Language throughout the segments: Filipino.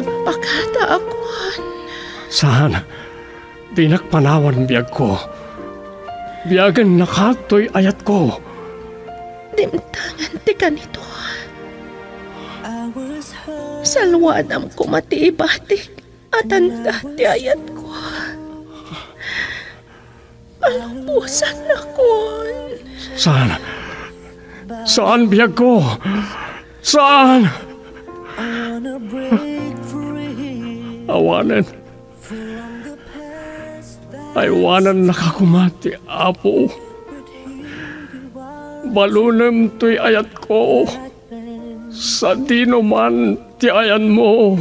agpakata akuan. Saan? Di nakpanawan biyag ko. Biyagan nakatoy ayat ko. Dimtangan ti kanito. Salwadam ko matiibatik at anda ti ayat ko. Alampusan na kon. Saan? Saan biyag ko? Saan? Awanan. Aywanan nakakumati, apo. Balunam to'y ayat ko. Sa dino man ti ayan mo.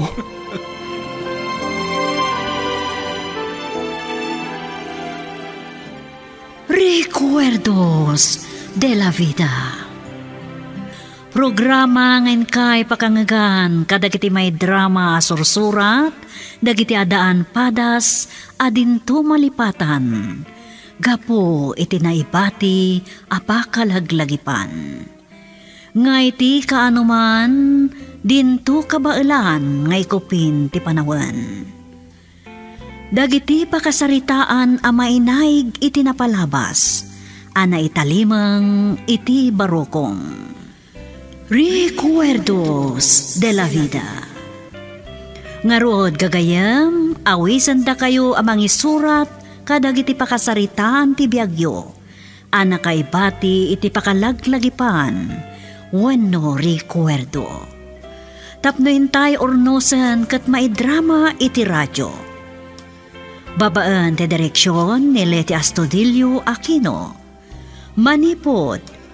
Recuerdos de la Vida Programa ngayon kay pakangagan kadagiti may drama sursurat, dagiti adaan padas, adinto malipatan. Gapo iti naibati apakalaglagipan. Ngay ti kaanuman, dinto kabailan ngay kupin ti panawan. Dagiti pakasaritaan a mainaig iti napalabas, ana italimang iti barokong. Recuerdos de la vida. Ngarod gagayam, awisan da kayo amang isurat kadagiti pakasaritaan ti biagyo. Ana kay bati iti pakalaglagipan, wano recuerdo. Tapno intay ornosan kat maidrama iti radyo Babaan te direksyon ni Leti Astudillo Aquino. Manipod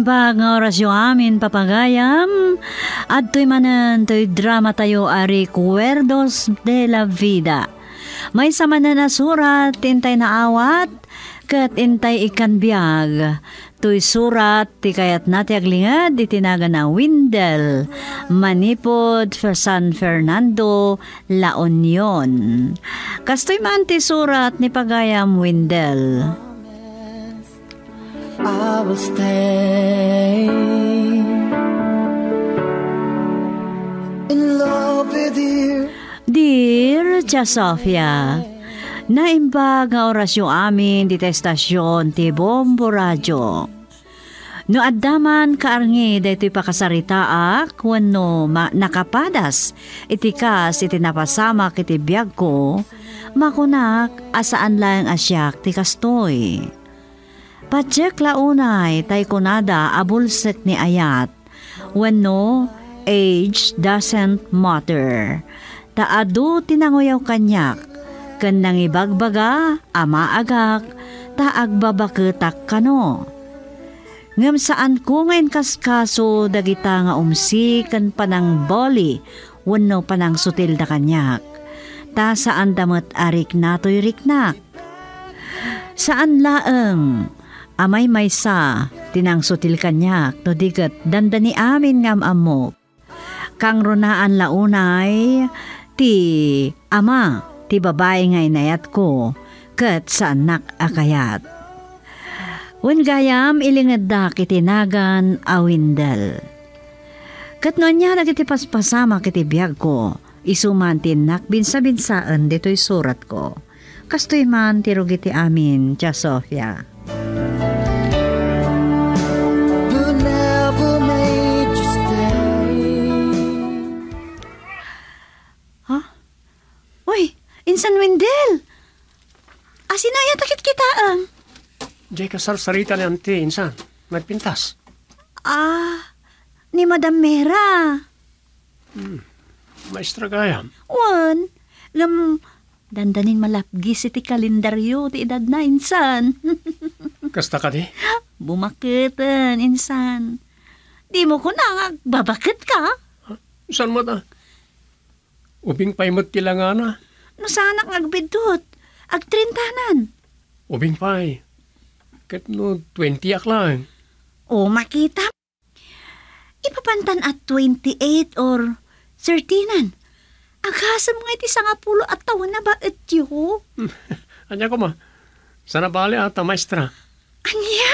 Naimba nga orasyo amin papagayam at to'y manan to'y drama tayo ari Cuerdos de la Vida. May sama na nasurat, intay na awat, kat intay ikan biyag. To'y surat, ti kayat nati aglingad, itinaga na Windel, Manipod, San Fernando, La Union. Kastoy man ti surat ni Pagayam Windel. I will stay in love with. Dear Tia Sofia, naimbag nga orasyo amin di testasyon ti Bombo Radyo. No addaman kaarngi daytoy pakasaritaak wenno ma- nakapadas itikas iti napasama kiti biyag ko makunak asaan lang asyak ti kastoy. Patsek launay tay kunada abulsek ni ayat. When no, age doesn't matter. Taado tinanguyaw kanyak. Kan nang ibagbaga, ama agak, taagbabaketak kano. Ngam saan ko ngayon kaskaso dagita nga umsi kan panang boli, wano panang sutil da kanyak. Ta saan damot arik natoy riknak. Saan laeng, amay maysa, tinang sutil kanyak, to digat dandani amin ngam amok. Kang runaan launay, ti ama, ti babae ngay nayat ko, kat sa anak akayat. Wen gayam ilingad da kitinagan awindel. Kat no niya nagiti paspasama kiti biyag ko, isumantin nak binsa-binsaan dito'y surat ko. Kastoy man tirugiti amin, Tia Sofia. Insan Wendel! Asinaya takit kita ang. Diyan ka sarsarita ni ante, insan. Nagpintas. Ah, ni Madam Mera. Maestra gayam. Wan, ngam, dandanin malapgis iti kalendaryo ti edad na insan. Kasta ka di? Bumakitan, insan. Di mo ko na babakit ka. Saan mo ta? Ubing paimot tila nga na. No sana kang agbidot. Agtrintanan. Ubing pay. Kat no 20 ak lang. O makita. Ipapantan at 28 or 13 Agasam nga iti sa nga pulo at taon na ba etyo? Anya ko ma. Sana bali ata maestra. Anya?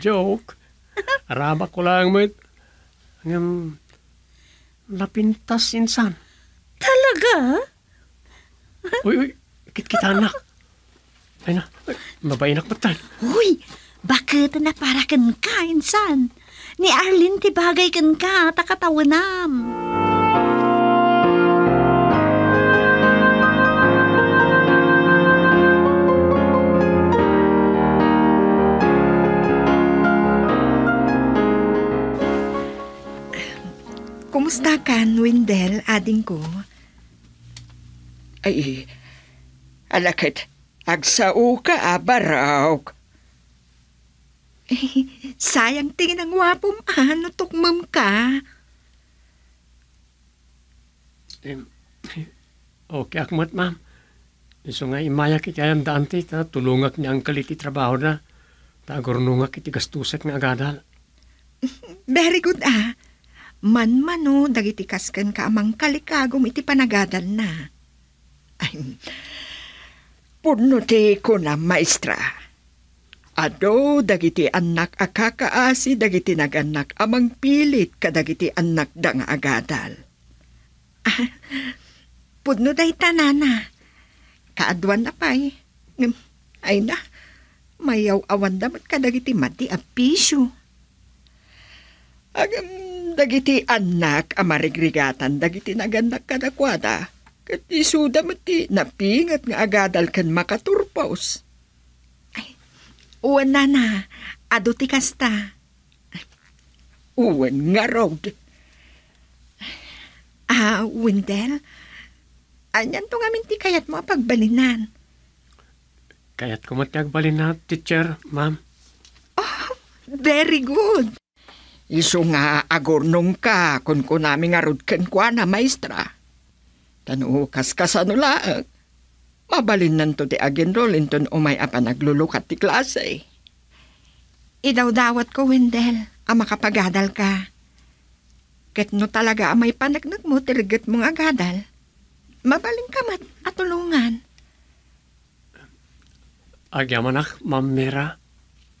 Joke. Araba ko lang mo. Ngam, napintas insan. Talaga? Uy, uy, kit kita anak. Ay na, ay, mabainak ba tayo? Uy, bakit na para kan ka, insan? Ni Arlene ti bagay kan ka, takatawanam. Kumusta ka, Wendell, ading ko? Ay, alakit, agsao ka abaraw. Sayang tingin ang wapom, ano tukmam ka? Em, Okay, akmat ma'am. Iso nga imaya kiti ayam dante ta tulungak niya ang kaliti trabaho na. Ta gurnungak kiti gastuset nga agadal. Very good, ah. Man-mano, dagiti kaskan ka amang kalikagom iti panagadal na. Ay, puno ti ko na maestra. Ado, dagiti anak akakaasi, dagiti naganak amang pilit kadagiti anak da nga agadal. Pudno day tanana. Kaadwan na pa'y. Ngem, Ay na, mayaw awan damat kadagiti mati a pisyo. Agam, dagiti anak amarigrigatan, dagiti naganak kadakwada. Kat isuda mati napingat nga agadal kan makaturpaos. Uwan na na, ado ti kasta. Uwan nga road. Ah, Wendell, anyan to nga minti kayat mo pagbalinan. Kaya't kumatyag balin na, teacher, ma'am. Very good. Iso nga agurnong ka kun ko namin nga rod ken kwa na maestra. Tanu kas kasano laang. Mabalin nanto ti agenrol inton umay apa naglulukat ti klase. Idaw-dawat ko, Wendell, ang makapagadal ka. Ket no talaga amay panagnag mo, tirigat mong agadal. Mabaling ka mat at tulungan. Agyamanak, ma'am Mira.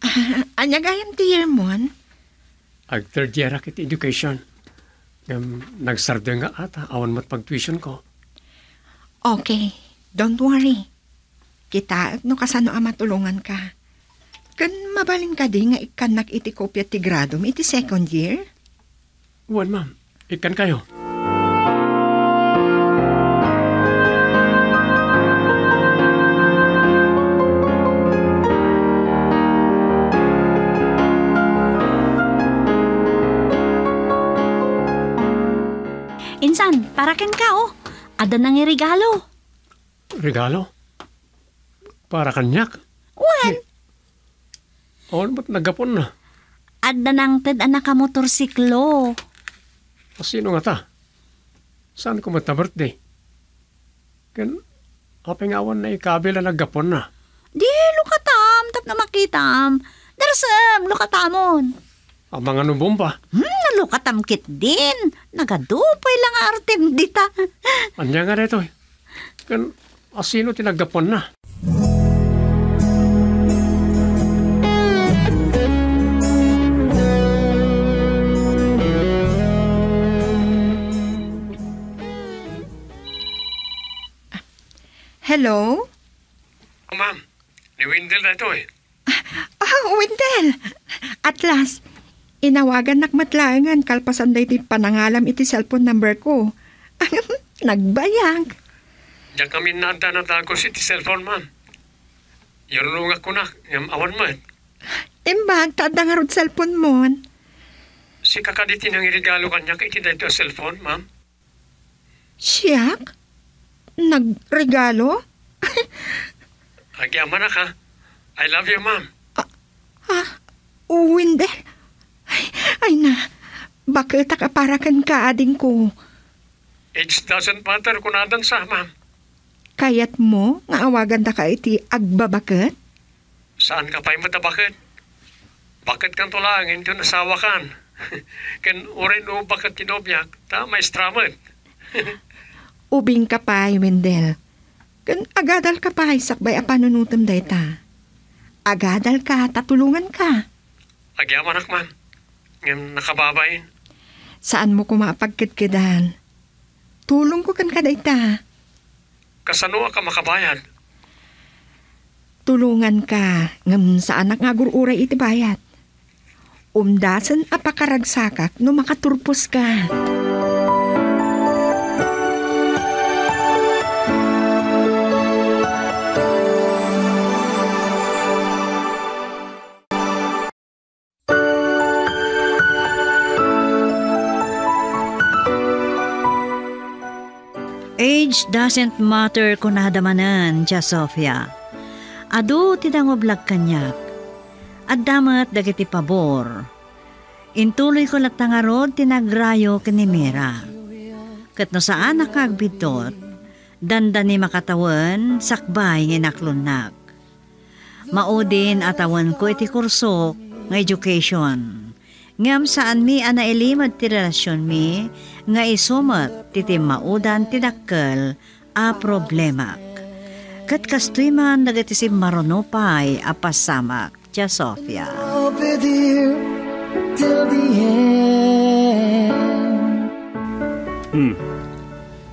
Anya gayam ti Yermon? Ag third year akit education. Ngam, nagsardo nga ata, awan mat pag-tuition ko. Okay, don't worry. Kita no kasano ang matulungan ka. Kan mabaling ka di nga ikanak iti kopya ti gradum iti second year? Uwan, ma'am. Ikan kayo. Insan, para kan ka, oh. Ada nang regalo. Regalo? Para kanyak. Wan, Awan ba't nagapon na? ada nang ted anak ka motorsiklo. Sino nga ta? Saan ko mata birthday? Kan, apeng awan na ikabil na nagapon na. Di, lukatam, tap na makitam. Darasam, lukatamon. Ang mga nubomba. Hmm, lukatam kit din. Nagadupay lang ang artem dita. Anya nga rito eh. Kan, asino tinagapon na? Hello? Oh, ma'am. Ni Wendell na ito eh. Ah, Wendell! At last, inawagan nakmatlaangan kalpasan day ti panangalam iti cellphone number ko. Nagbayag. Diyan kami nada na dagos iti cellphone, ma'am. Yun ko na, yung awan mo eh. Imbag, tada nga rod cellphone mo. Si kakaditi nang irigalo kanya kay iti dito cellphone, ma'am. Siyak? Nagregalo? Agyaman na ka. I love you, ma'am. Windel. Ay, ay na. Bakit ka para kan kaading ko? It doesn't matter kung nadan sa, ma'am. Kayat mo nga awagan ta ka iti agbabaket? Saan ka pa'y matabakit? Bakit kang tulangin kung nasawa kan? kan urin o bakit kinobyak, ta may stramat. Ubing ka pa, Windel. Kan agadal ka pa, sakbay a panunutam dayta. Agadal ka, tatulungan ka. Agyaman ak, ma'am. Ngayon nakababayin. Saan mo kumapagkitkidan? Tulong ko kan kadayta. Kasano ka makabayad? Tulungan ka ngam sa anak nga gururay iti bayat. Umdasan apakaragsakak no makaturpos ka. Age doesn't matter kung nadamanan, Tia Sofia. Ado tinangoblag kanyak. At damat dagiti pabor. Intuloy ko latangarod tinagrayo kanimera. Kat no saan nakagbitot, dandan ni makatawan, sakbay ng naklunak. Maudin atawan ko iti kurso nga education. Ngam saan mi ana ilimad ti relasyon mi nga isumat titi maudan tinakkel a problema. Kat kastoy man nagati si marunopay a pasamak, Tia Sofia. I'll be there till the end.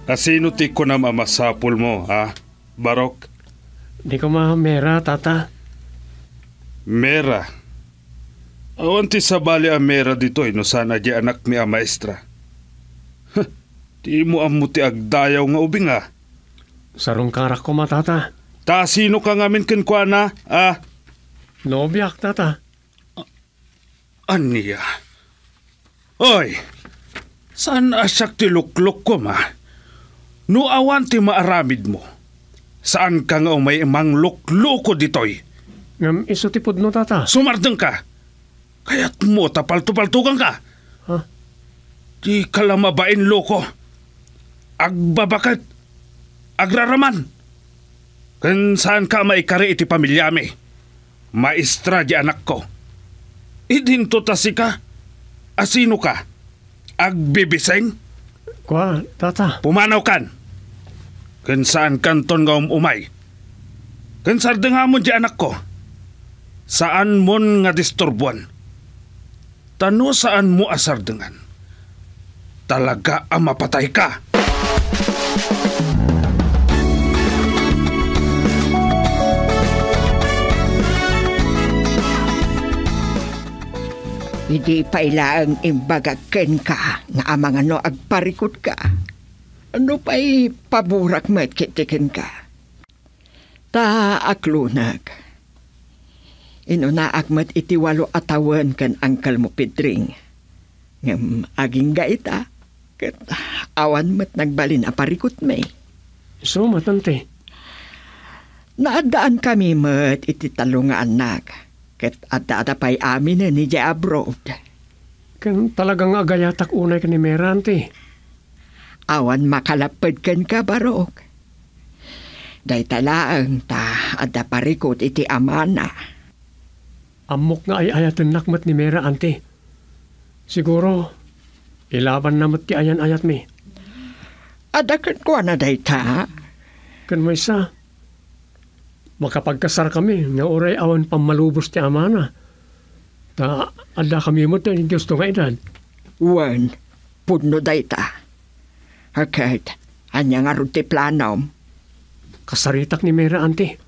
Asino ti ko na mamasapul mo, ha? Barok? Di ko mamera, tata. Mera. Awan ti sabali a mera ditoy no sana di anak mi a maestra. Huh, Di mo amu ti agdayaw nga ubing ah. Sarong karak ko matata. Ta sino ka ngamin ken kwa na, ah? Nobyak, tata. Aniya. Oy, saan asyak ti lukluk ko ma? No awan ti maaramid mo. Saan ka nga umay emang lukluko ditoy? Ngam iso tipod no, tata. Sumardeng ka. Kaya't mo tapal-tupaltugan ka. Ha? Di ka lang mabain loko. Agbabakat. Agraraman. Kan saan ka maikari iti pamilyami? Maestra di anak ko. Idinto tasi ka. Asino ka? Agbibiseng? Kwa, tata. Pumanaw kan. Kan saan kanton nga umumay. Kan sardeng mo di anak ko. Saan mon nga disturbuan? Tano saan mo asardengan? Talaga ang mapatay ka. Hindi pailaang imbagaken ka nga amang ano agparikot ka. Ano pa'y paburak met kitikin ka. Ta aklunag. Inuna akmat itiwalo atawan kan angkal mo Pedring. Ngam aging gaita. Kat awan met nagbalin aparikot may. Iso matante. Naadaan kami met iti talo nga anak. Kat adada pa'y amin na ni Jay abroad. Talagang agayatak unay ka ni Merante. Awan makalapad kan ka barok. Day talaang ta ada parikot iti amana. Amok nga ay ayatan nakmat ni Mera, ante. Siguro, ilaban namat ti ayan ayat mi. Ada kan ko na day ta. Kan may sa, makapagkasar kami, nga oray awan pamalubos ti amana. Ta, ada kami mo ti gusto nga edad. Wan, pudno day ta. Hakat, anya nga rin ti planom. Kasaritak ni Mera, ante.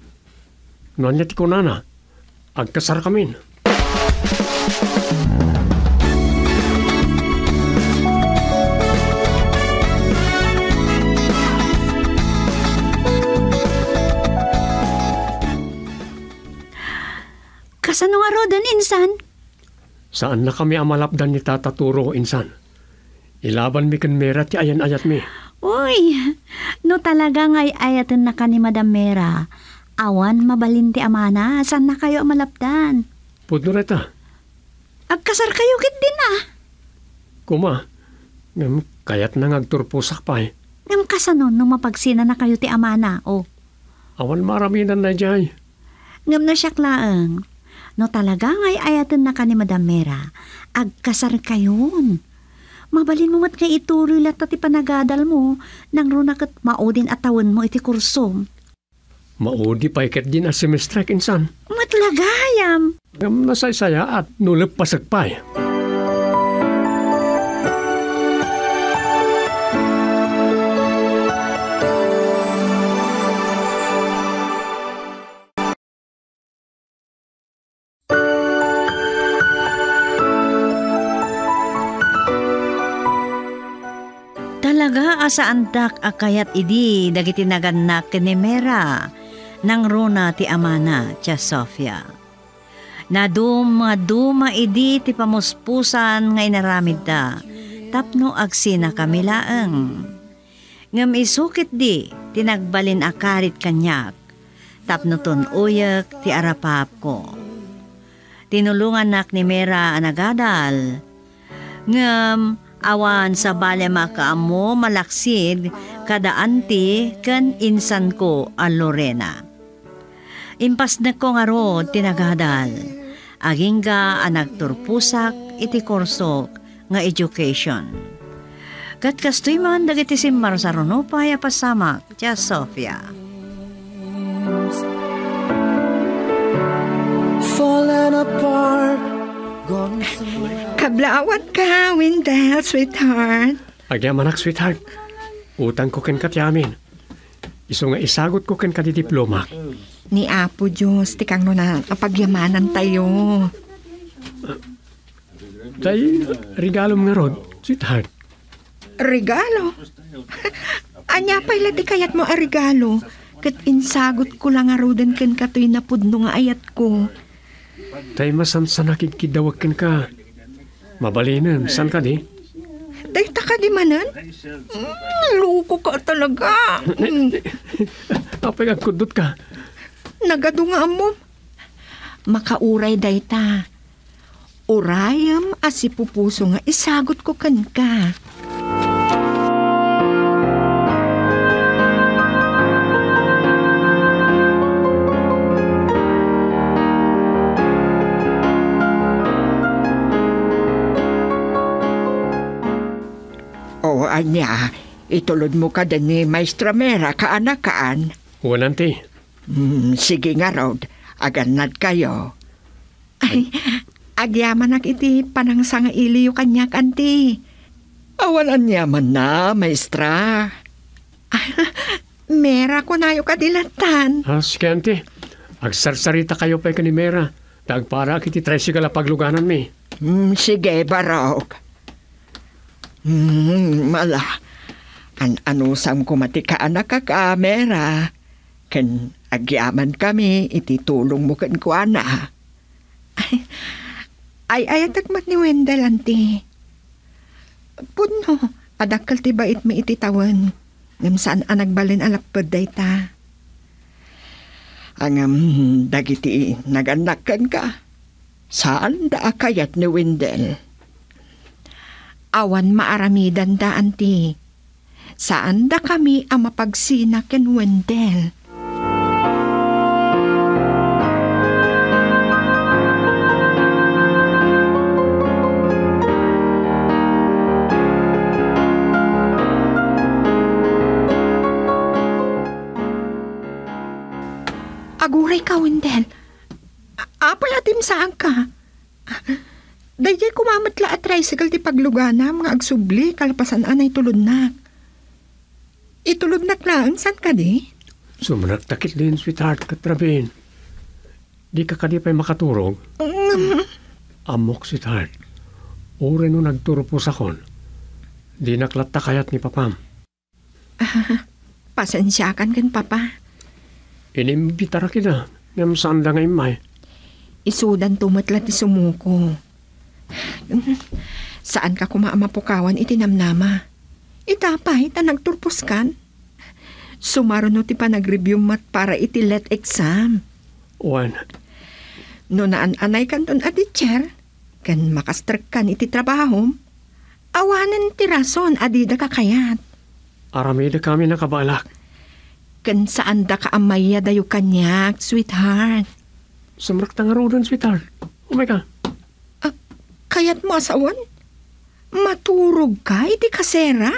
Nonya ti kunana, agkasar kami. Kasano nga rodan, insan? Saan na kami amalapdan ni Tata Turo, insan? Ilaban mi kan Mera ti ayan ayat mi. Uy, no talaga ngay ayatan na ka ni Madam Mera. Awan mabalinti amana, saan na kayo malapdan? Pudno reta, Agkasar kayo gid din ah. Kuma, ngam kayat na ngagturpusak pa eh. Ngam kasanon nung mapagsina na kayo ti amana, o. Awan maraminan na jay. Ngam na siya klaang. No talaga ngay ayatin na ka ni Madam Mera, agkasar kayon. Mabalin mo mat kay ituloy lat ti panagadal mo, nang runakat maudin at tawon mo iti kursom. Maudi pa ikat din as semestre insan. Matlagayam. Ngam nasaysaya at nulip pasagpay. Asa andak akayat idi dagiti naganak ni Mera nang runa ti amana tia Sofia. Naduma duma idi ti pamuspusan nga inaramid da tapno agsina kamilaeng. Ngam isukit di tinagbalin akarit kanyak tapno ton uyak ti arapap ko. Tinulungan nak ni Mera anagadal ngam awan sa bale makaamo malaksid kada anti ken insan ko a Lorena. Impas na ko nga ro tinagadal. Agingga ang nagturpusak iti korsok nga education. Kat kastoy man dagiti simmar sa runupay a pasamak tia Sofia. Falling apart, gone somewhere. Kablawat ka, Wendell, sweetheart. Agyamanak, sweetheart. Utang ko ken katyamin. Iso nga isagot ko ken kadi diploma. Ni Apo Diyos, tikang no na apagyamanan tayo. Tay, regalo nga rod, sweetheart. Regalo? Anya pa ila di kayat mo a regalo. Kat insagot ko lang arudan ken katoy na pudno nga ayat ko. Tay masan sa nakikidawag ken ka. Mabalinan, san ka di? Dahita ka di manan? Mm, loko ka talaga. Apay ang kudot ka. nagadunga mo. Makauray dayta. Urayam asi pupuso nga isagot ko kan ka. O anya, itulod mo ka din ni Maestra Mera kaanakaan. Wanan ti. Hmm, sige nga Rod, aganad kayo. Ay, agyaman nak iti panang sanga iliyo kanyak anti. Awalan yaman na, maestra. Mera ko nayo kadilatan. Ah, sige, auntie. Agsarsarita kayo pa ni Mera. Dagpara kiti tricycle a pagluganan mi. Hmm, sige, Barok. Hmm, mala. An ano sam kumatika anak ka ka, Mera. Ken agyaman kami, iti tulong mo kan ko ana. Ay, ay ayatak mat ni Wendell, anti. Puno, adakal ti bait mi iti tawan. Ngam saan ang nagbalin alakpad dayta. Ang um, dagiti naganakan ka. Saan da akayat ni Wendell? Awan maaramidan da, anti. Saan da kami ang mapagsina ken Wendell? Aguray ka, Wendell. A- Apay atim saan ka? Dayay kumamatla at tricycle ti paglugana, mga agsubli, kalapasan anay tulod na. Itulod na lang, saan ka di? Sumanak takit din, sweetheart, katrabin. Di ka kadi pa'y makaturog. Amok, sweetheart. Ure no nagturo po sa kon. Di naklatta kayat ni papam. Pasensyakan kan, papa. Inimbitara kita. Ngam saan lang ay may. Isudan tumatla ti sumuko. Saan ka kumaamapukawan itinamnama? Itapay, ta nagturpos kan? Sumaro no ti pa nag-review mat para iti let exam. Wan, No naan anay kan ton ati chair, Kan makastrkan iti trabaho, awanan ti rason adida ka kayat. Aramida kami nakabalak. Kan saan da ka amaya dayo kanyak, sweetheart. Sumrak tangarodan, sweetheart. Oh my God. Kayat mo asawan? Maturog ka, iti kasera?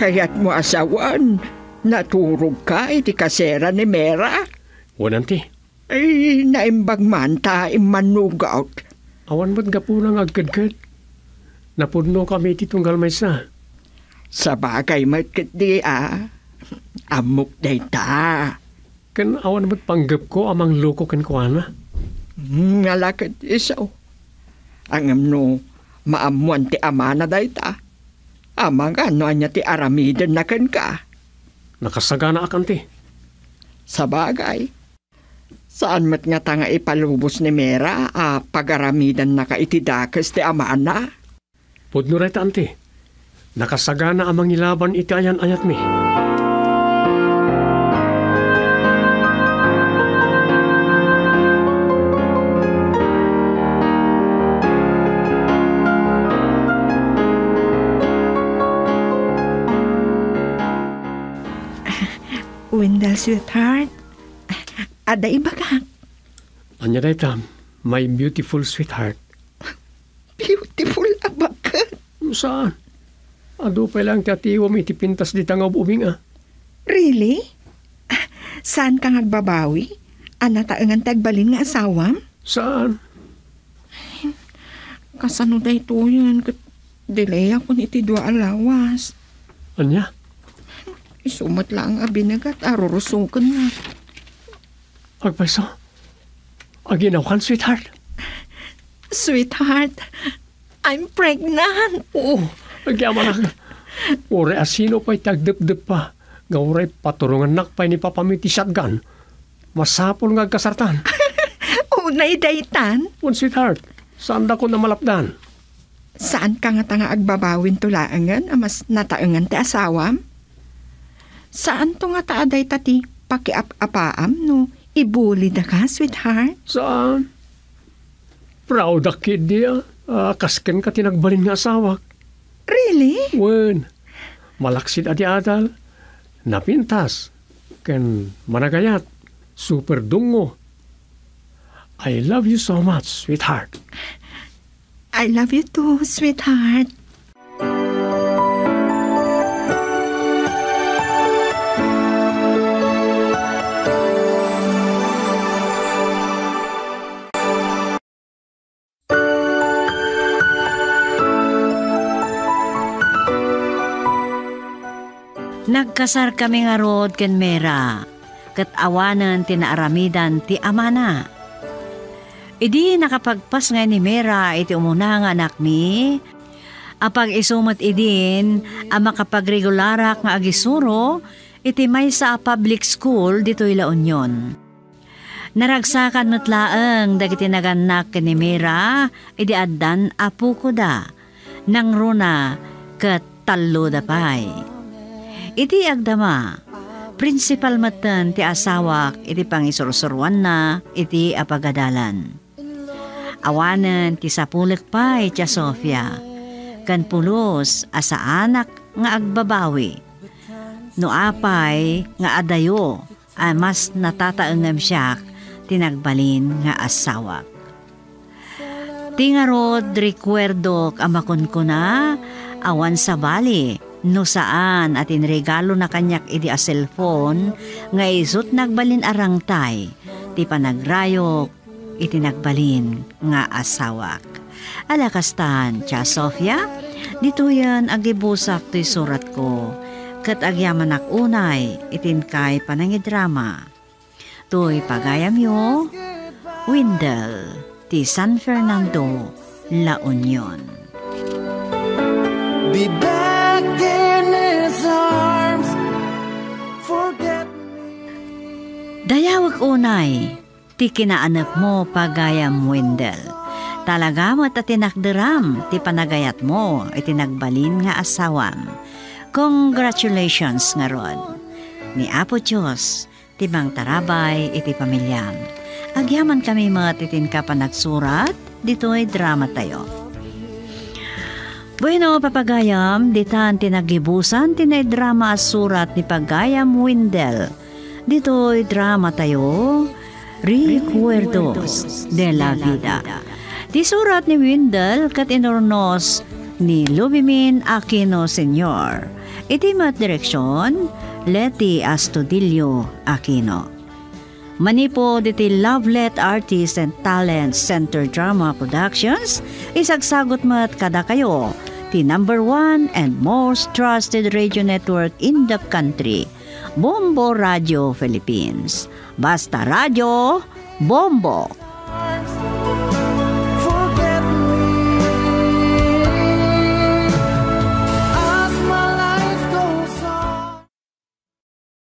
Kayat mo asawan, naturog ka, iti kasera ni Mera? Wananti. Ay, naimbag man ta imanugaw. Awan ba't gapunang agkadkad? Napudno kami iti tunggal may sa. Sa bagay matkit di ah. Amok day ta. Kan awan ba't panggap ko amang loko kan kuana? Ngalakad isaw. Ang amno, maamuan ti amana day ta. Amang ano niya ti aramidan na kan ka. Nakasagana akan ti. Sa bagay. Saan mat nga tanga ipalubos ni Mera, ah, pagaramidan na ka itidakas ti amana? Pudno ray anti. Nakasagana amang ilaban iti ayan ayat mi. Wendell, sweetheart. Ada iba ka. Anya day tam, my beautiful sweetheart. Beautiful abakat. Saan? Ado pa lang tatiwa mi iti pintas di tangaw ubing ah. Really? Saan ka nagbabawi? Anata ang tagbalin nga asawam? Saan? Kasano da ito yun? Kat delay ako ni iti dua alawas. Anya? Isumat lang ang abinagat, arurusukan nga. Agpaiso? Aginaw kan sweetheart? Sweetheart, I'm pregnant. Oo, agyaman ako. Ure asino pa'y tagdip-dip pa. Gauray paturungan nakpay ni papamiti shotgun. Masapol nga kasartan. Unay daytan. Un sweetheart, saan da ko na malapdan? Saan ka nga tanga agbabawin tulaangan amas nataangan ti asawam? Saan to nga taaday tati pakiap-apaam no? Ibuli da ka, sweetheart? Saan? Proud a kid dia. Ah, kasken ka tinagbalin nga asawak. Really? Wen, malaksid adi adal. Napintas. Ken managayat. Super dungo. I love you so much, sweetheart. I love you too, sweetheart. Nagkasar kami nga rod ken Mera, kat awanan tinaaramidan ti amana. Idi nakapagpas nga ni Mera iti umuna nga anak mi, apag isumat idin ang makapagregularak nga agisuro iti may sa public school dito La Union. Naragsakan matlaang dagiti naganak ni Mera idi addan apu ko da nang runa kat talo da pay. Iti agdama, principal matan ti asawak iti pangisursuruan na iti apagadalan. Awanan ti sapulek pa iti Sofia, kan pulos asa anak nga agbabawi. No apay nga adayo, ay mas natataengam siya tinagbalin nga asawak. Tingarod recuerdo amakon ko na awan sa bali no saan at inregalo na kanyak idi a cellphone nga isut nagbalin arangtay ti panagrayok iti nagbalin nga asawak. Alakastan, Tia Sofia, dito yan agibusak ti surat ko kat agyaman unay itin kay panangidrama. To'y pagayam yo, Windel, ti San Fernando, La Union. Be Dayawag unay, ti kinaanap mo pagayam Wendel. Talaga mo at tinakderam, ti panagayat mo, iti nagbalin nga asawam. Congratulations nga ron. Ni Apo Diyos, ti bang tarabay, iti pamilyam. Agyaman kami mga titin ka pa nagsurat, dito'y drama tayo. Bueno, papagayam, ditan tinagibusan, tinay drama as surat ni Pagayam Windel. Dito'y drama tayo, Recuerdos de la Vida. Di surat ni Windel kat inornos ni Lubimin Aquino Sr. Iti mat direksyon, Leti Astudillo Aquino. Manipo diti Lovelet Artist and Talent Center Drama Productions, isagsagot mat kada kayo, ti number one and most trusted radio network in the country, Bombo Radio Philippines. Basta Radio, Bombo!